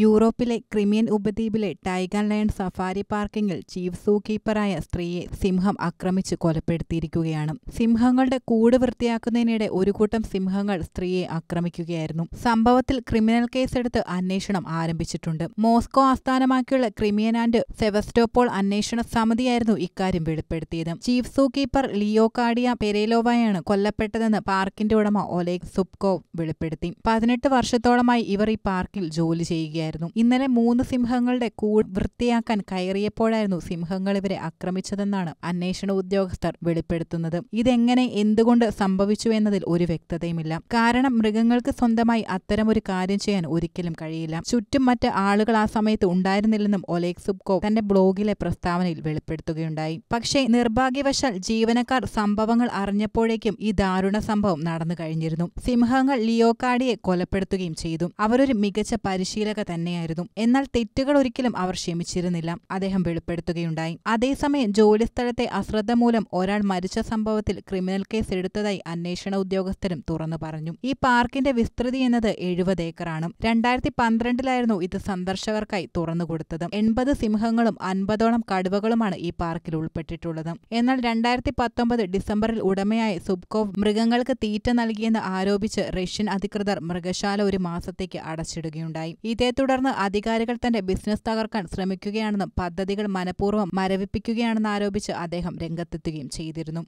യൂറോപ്പിലെ ക്രിമിയൻ ഉപദ്വീപിലെ tiger lion safari പാർക്കിംഗിൽ ചീഫ് സൂ കീപ്പറായ സ്ത്രീയെ സിംഹം ആക്രമിച്ച് കൊലപ്പെടുത്തിയിരിക്കുകയാണ്. സിംഹങ്ങളുടെ കൂട് വൃത്തിയാക്കുന്നതിനിടെ ഒരു കൂട്ടം സിംഹങ്ങൾ സ്ത്രീയെ ആക്രമിക്കുകയായിരുന്നു. സംഭവത്തിൽ ക്രിമിനൽ കേസെടുത്ത് അന്വേഷണം ആരംഭിച്ചിട്ടുണ്ട്. മോസ്കോ ആസ്ഥാനമാക്കിയുള്ള ക്രിമിയൻ ആൻഡ് സെവസ്റ്റോപ്പോൾ അന്വേഷണ സമിതിയായിരുന്നു ഇക്കാര്യം വെളിപ്പെടുത്തിയത്. ചീഫ് സൂ കീപ്പർ ലിയോകാഡിയ പെരേലോവയാണ് കൊല്ലപ്പെട്ടതെന്ന് പാർക്കിന്റെ ഉടമ ഒലേഗ് സുപ്കോവ് വെളിപ്പെടുത്തി. പതിനെട്ട് വർഷത്തോളമായി ഇവർ ഈ പാർക്കിൽ ജോലി ചെയ്യുകയായിരുന്നു. ഇന്നലെ മൂന്ന് സിംഹങ്ങളുടെ കൂട് വൃത്തിയാക്കാൻ കയറിയപ്പോഴായിരുന്നു സിംഹങ്ങൾ ഇവരെ ആക്രമിച്ചതെന്നാണ് അന്വേഷണ ഉദ്യോഗസ്ഥർ വെളിപ്പെടുത്തുന്നത്. ഇതെങ്ങനെ എന്തുകൊണ്ട് സംഭവിച്ചു എന്നതിൽ ഒരു വ്യക്തതയുമില്ല. കാരണം മൃഗങ്ങൾക്ക് സ്വന്തമായി അത്തരമൊരു കാര്യം ചെയ്യാൻ ഒരിക്കലും കഴിയില്ല. ചുറ്റും മറ്റ് ആളുകൾ ആ സമയത്ത് ഉണ്ടായിരുന്നില്ലെന്നും ഒലേക് സുബ്കോ തന്റെ ബ്ലോഗിലെ പ്രസ്താവനയിൽ വെളിപ്പെടുത്തുകയുണ്ടായി. പക്ഷേ നിർഭാഗ്യവശാൽ ജീവനക്കാർ സംഭവങ്ങൾ അറിഞ്ഞപ്പോഴേക്കും ഈ ദാരുണ സംഭവം നടന്നു കഴിഞ്ഞിരുന്നു. സിംഹങ്ങൾ ലിയോകാഡിയെ കൊലപ്പെടുത്തുകയും ചെയ്തു. അവരൊരു മികച്ച പരിശീലക തന്നെയായിരുന്നു. എന്നാൽ തെറ്റുകൾ ഒരിക്കലും അവർ ക്ഷമിച്ചിരുന്നില്ല. അദ്ദേഹം വെളിപ്പെടുത്തുകയുണ്ടായി. അതേസമയം ജോലിസ്ഥലത്തെ അശ്രദ്ധ മൂലം ഒരാൾ മരിച്ച സംഭവത്തിൽ ക്രിമിനൽ കേസ് എടുത്തതായി അന്വേഷണ ഉദ്യോഗസ്ഥരും തുറന്നു പറഞ്ഞു. ഈ പാർക്കിന്റെ വിസ്തൃതി എന്നത് എഴുപത് ഏക്കറാണ്. രണ്ടായിരത്തി പന്ത്രണ്ടിലായിരുന്നു ഇത് സന്ദർശകർക്കായി തുറന്നുകൊടുത്തത് എൺപത് സിംഹങ്ങളും അൻപതോളം കടുവകളുമാണ് ഈ പാർക്കിൽ ഉൾപ്പെട്ടിട്ടുള്ളത്. എന്നാൽ രണ്ടായിരത്തി പത്തൊമ്പത് ഡിസംബറിൽ ഉടമയായ സുബ്കോവ് മൃഗങ്ങൾക്ക് തീറ്റ നൽകിയെന്ന് ആരോപിച്ച് റഷ്യൻ അധികൃതർ മൃഗശാല ഒരു മാസത്തേക്ക് അടച്ചിടുകയുണ്ടായി. ഇതേ തുടർന്ന് അധികാരികൾ തന്റെ ബിസിനസ് തകർക്കാൻ ശ്രമിക്കുകയാണെന്നും പദ്ധതികൾ മനഃപൂർവം മരവിപ്പിക്കുകയാണെന്ന് ആരോപിച്ച് അദ്ദേഹം രംഗത്തെത്തുകയും ചെയ്തിരുന്നു.